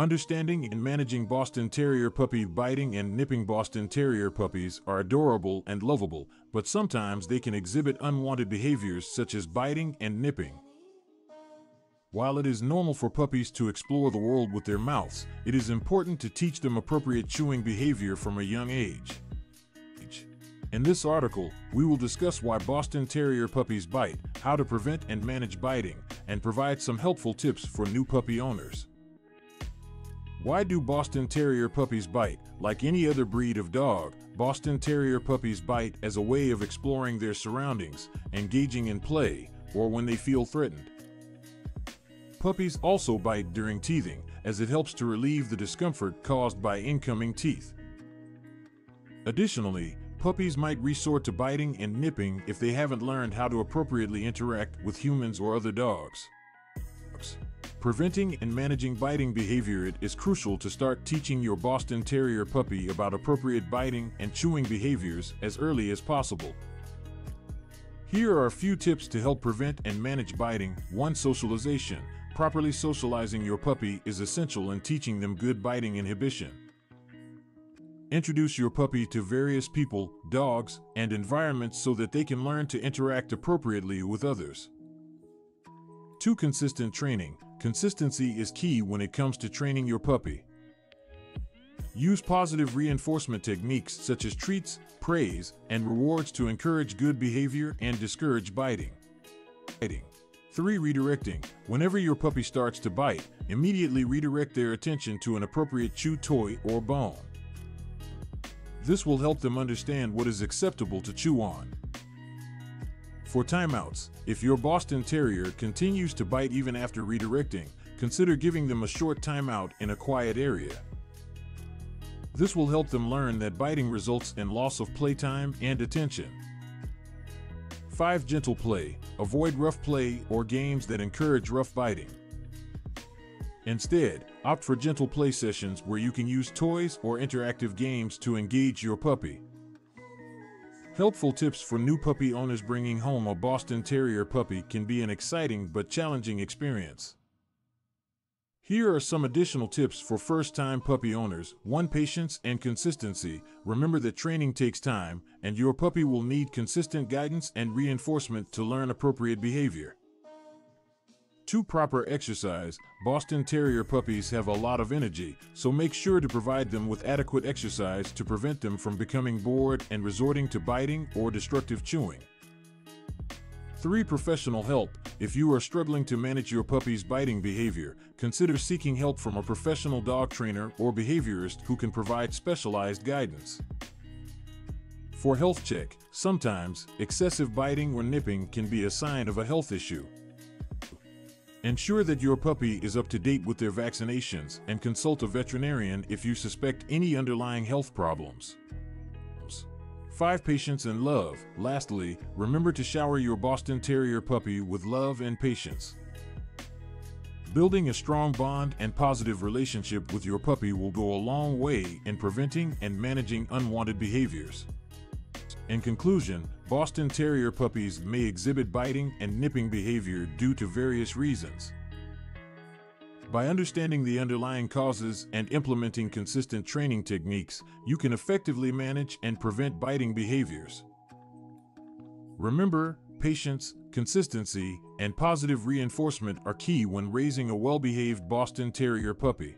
Understanding and managing Boston Terrier puppy biting and nipping Boston Terrier puppies are adorable and lovable, but sometimes they can exhibit unwanted behaviors such as biting and nipping. While it is normal for puppies to explore the world with their mouths, it is important to teach them appropriate chewing behavior from a young age. In this article, we will discuss why Boston Terrier puppies bite, how to prevent and manage biting, and provide some helpful tips for new puppy owners. Why do Boston Terrier puppies bite? Like any other breed of dog, Boston Terrier puppies bite as a way of exploring their surroundings, engaging in play, or when they feel threatened. Puppies also bite during teething, as it helps to relieve the discomfort caused by incoming teeth. Additionally, Puppies might resort to biting and nipping if they haven't learned how to appropriately interact with humans or other dogs. Preventing and managing biting behavior it is crucial to start teaching your Boston Terrier puppy about appropriate biting and chewing behaviors as early as possible. Here are a few tips to help prevent and manage biting. 1. Socialization. Properly socializing your puppy is essential in teaching them good biting inhibition. Introduce your puppy to various people, dogs, and environments so that they can learn to interact appropriately with others. 2. Consistent training. Consistency is key when it comes to training your puppy. Use positive reinforcement techniques such as treats, praise, and rewards to encourage good behavior and discourage biting. 3. Redirecting. Whenever your puppy starts to bite, immediately redirect their attention to an appropriate chew toy or bone. This will help them understand what is acceptable to chew on. For timeouts, if your Boston Terrier continues to bite even after redirecting, consider giving them a short timeout in a quiet area. This will help them learn that biting results in loss of playtime and attention. 5. Gentle play. Avoid rough play or games that encourage rough biting. Instead, opt for gentle play sessions where you can use toys or interactive games to engage your puppy. Helpful tips for new puppy owners bringing home a Boston Terrier puppy can be an exciting but challenging experience. Here are some additional tips for first time puppy owners 1. Patience and consistency. Remember that training takes time, and your puppy will need consistent guidance and reinforcement to learn appropriate behavior. 2. Proper exercise. Boston Terrier puppies have a lot of energy, so make sure to provide them with adequate exercise to prevent them from becoming bored and resorting to biting or destructive chewing. 3. Professional help. If you are struggling to manage your puppy's biting behavior, consider seeking help from a professional dog trainer or behaviorist who can provide specialized guidance. For health check, sometimes excessive biting or nipping can be a sign of a health issue. Ensure that your puppy is up to date with their vaccinations and consult a veterinarian if you suspect any underlying health problems. 5. Patience and love. Lastly, remember to shower your Boston Terrier puppy with love and patience. Building a strong bond and positive relationship with your puppy will go a long way in preventing and managing unwanted behaviors. In conclusion, Boston Terrier puppies may exhibit biting and nipping behavior due to various reasons. By understanding the underlying causes and implementing consistent training techniques, you can effectively manage and prevent biting behaviors. Remember, patience, consistency, and positive reinforcement are key when raising a well behaved Boston Terrier puppy.